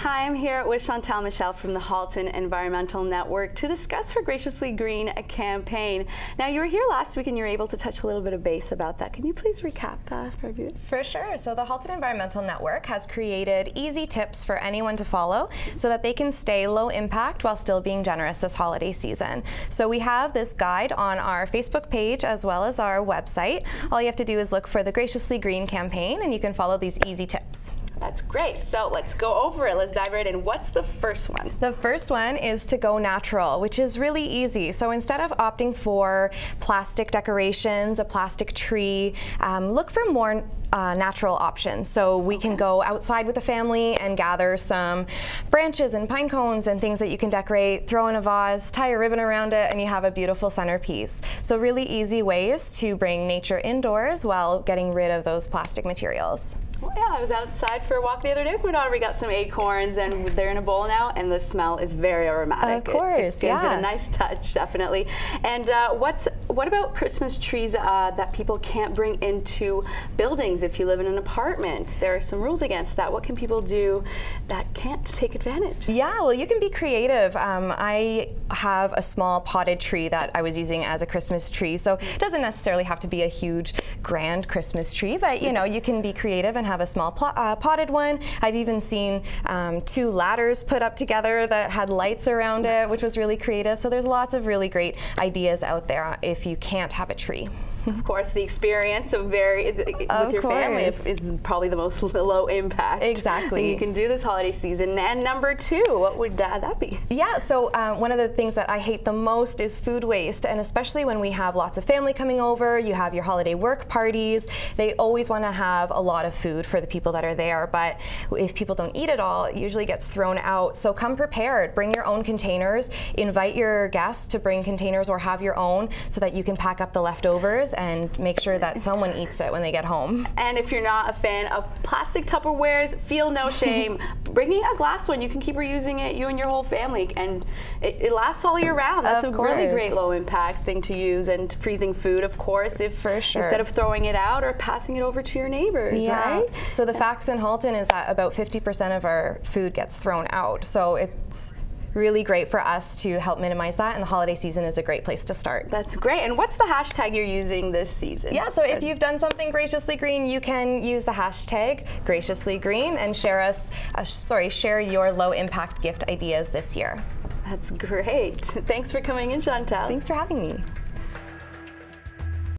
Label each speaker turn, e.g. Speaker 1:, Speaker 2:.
Speaker 1: Hi, I'm here with Chantal Michelle from the Halton Environmental Network to discuss her Graciously Green campaign. Now, you were here last week and you were able to touch a little bit of base about that. Can you please recap that for viewers?
Speaker 2: For sure. So, the Halton Environmental Network has created easy tips for anyone to follow so that they can stay low impact while still being generous this holiday season. So, we have this guide on our Facebook page as well as our website. All you have to do is look for the Graciously Green campaign and you can follow these easy tips.
Speaker 1: That's great. So let's go over it. Let's dive right in. What's the first one?
Speaker 2: The first one is to go natural, which is really easy. So instead of opting for plastic decorations, a plastic tree, um, look for more uh, natural options. So we okay. can go outside with the family and gather some branches and pine cones and things that you can decorate, throw in a vase, tie a ribbon around it, and you have a beautiful centerpiece. So really easy ways to bring nature indoors while getting rid of those plastic materials.
Speaker 1: Well, yeah, I was outside for a walk the other day with my daughter. We got some acorns, and they're in a bowl now, and the smell is very aromatic.
Speaker 2: Of course,
Speaker 1: it, it gives
Speaker 2: yeah.
Speaker 1: it a nice touch, definitely. And uh, what's what about Christmas trees uh, that people can't bring into buildings? If you live in an apartment, there are some rules against that. What can people do that can't take advantage?
Speaker 2: Yeah, well, you can be creative. Um, I have a small potted tree that I was using as a Christmas tree, so it doesn't necessarily have to be a huge, grand Christmas tree, but you know, you can be creative and have a small uh, potted one. I've even seen um, two ladders put up together that had lights around it, which was really creative. So there's lots of really great ideas out there if you can't have a tree.
Speaker 1: Of course, the experience of very of with your course. family is, is, probably the most low impact.
Speaker 2: Exactly.
Speaker 1: you can do this holiday season. And number two, what would uh, that be?
Speaker 2: Yeah. So uh, one of the things that I hate the most is food waste, and especially when we have lots of family coming over, you have your holiday work parties. They always want to have a lot of food food for the people that are there. But if people don't eat it all, it usually gets thrown out. So come prepared. Bring your own containers. Invite your guests to bring containers or have your own so that you can pack up the leftovers and make sure that someone eats it when they get home.
Speaker 1: And if you're not a fan of plastic Tupperwares, feel no shame. Bringing a glass one, you can keep reusing it, you and your whole family, and it, it lasts all year round. That's of a course. really great low impact thing to use. And freezing food, of course, if
Speaker 2: For sure.
Speaker 1: instead of throwing it out or passing it over to your neighbors,
Speaker 2: yeah.
Speaker 1: right?
Speaker 2: So the facts in Halton is that about 50% of our food gets thrown out. So it's really great for us to help minimize that and the holiday season is a great place to start.
Speaker 1: That's great. And what's the hashtag you're using this season?
Speaker 2: Yeah, so if you've done something graciously green, you can use the hashtag graciously green and share us uh, sorry, share your low impact gift ideas this year.
Speaker 1: That's great. Thanks for coming in, Chantal.
Speaker 2: Thanks for having me.